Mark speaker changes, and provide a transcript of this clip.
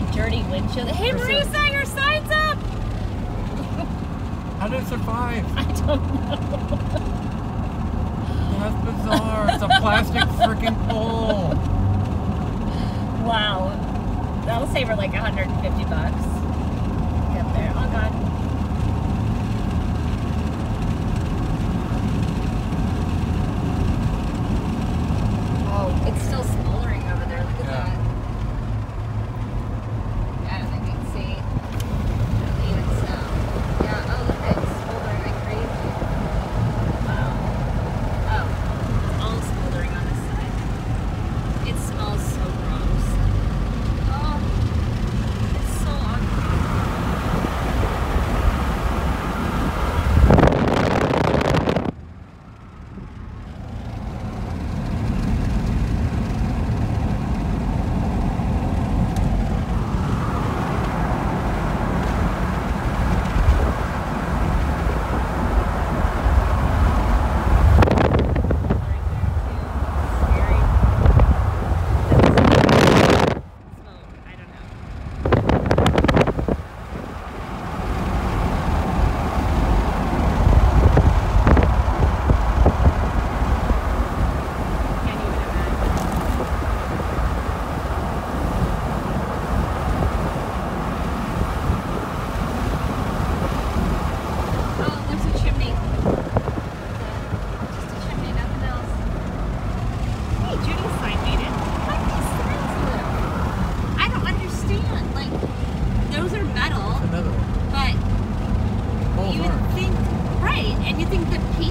Speaker 1: my dirty windshield. Hey, Marisa, your sign's up!
Speaker 2: How did it survive?
Speaker 1: I don't know.
Speaker 2: That's bizarre. It's a plastic freaking pole.
Speaker 1: Wow. That'll save her like 150 bucks. and you think that he